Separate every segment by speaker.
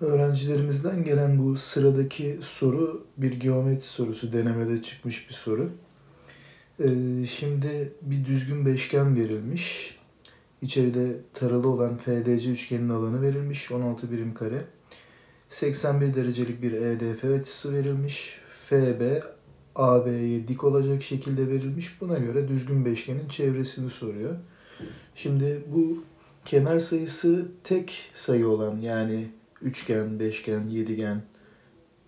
Speaker 1: Öğrencilerimizden gelen bu sıradaki soru bir geometri sorusu, denemede çıkmış bir soru. Ee, şimdi bir düzgün beşgen verilmiş. İçeride taralı olan FDC üçgenin alanı verilmiş, 16 birim kare. 81 derecelik bir EDF açısı verilmiş. FB AB'ye dik olacak şekilde verilmiş. Buna göre düzgün beşgenin çevresini soruyor. Şimdi bu kenar sayısı tek sayı olan yani üçgen, beşgen, yedigen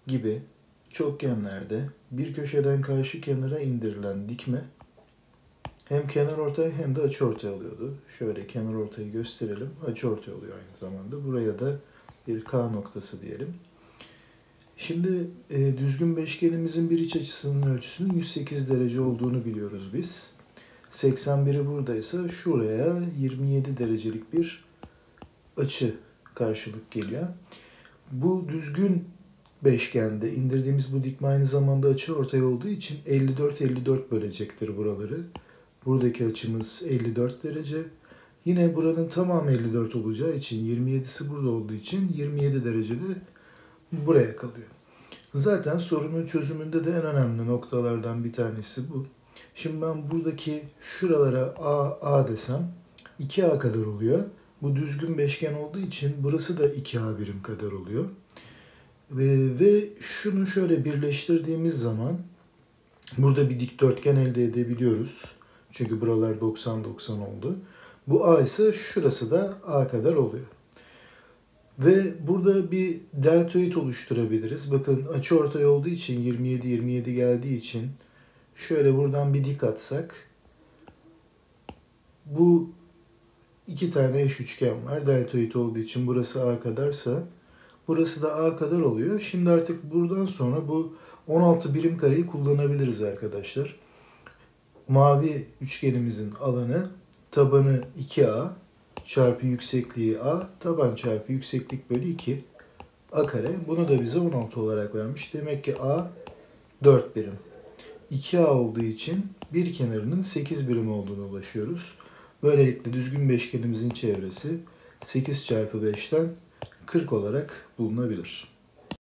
Speaker 1: gibi çokgenlerde bir köşeden karşı kenara indirilen dikme hem kenar ortay hem de açı ortay alıyordu. Şöyle kenar ortayı gösterelim. Açı ortay oluyor aynı zamanda. Buraya da bir K noktası diyelim. Şimdi e, düzgün beşgenimizin bir iç açısının ölçüsünün 108 derece olduğunu biliyoruz biz. 81'i buradaysa şuraya 27 derecelik bir açı karşılık geliyor. Bu düzgün beşgende indirdiğimiz bu dikme aynı zamanda açı ortay olduğu için 54-54 bölecektir buraları. Buradaki açımız 54 derece. Yine buranın tamamı 54 olacağı için 27'si burada olduğu için 27 derecede buraya kalıyor. Zaten sorunun çözümünde de en önemli noktalardan bir tanesi bu. Şimdi ben buradaki şuralara A, A desem 2A kadar oluyor. Bu düzgün beşgen olduğu için burası da 2A birim kadar oluyor. Ve, ve şunu şöyle birleştirdiğimiz zaman burada bir dikdörtgen elde edebiliyoruz. Çünkü buralar 90-90 oldu. Bu A ise şurası da A kadar oluyor. Ve burada bir deltoid oluşturabiliriz. Bakın açı ortay olduğu için 27-27 geldiği için şöyle buradan bir dik atsak bu iki tane eş üçgen var. Deltoid olduğu için burası A kadarsa burası da A kadar oluyor. Şimdi artık buradan sonra bu 16 birim kareyi kullanabiliriz arkadaşlar. Mavi üçgenimizin alanı tabanı 2A çarpı yüksekliği A taban çarpı yükseklik bölü 2 A kare. Bunu da bize 16 olarak vermiş. Demek ki A 4 birim. 2A olduğu için bir kenarının 8 birim olduğunu ulaşıyoruz. Böylelikle düzgün beşgenimizin çevresi 8 çarpı 5'ten 40 olarak bulunabilir.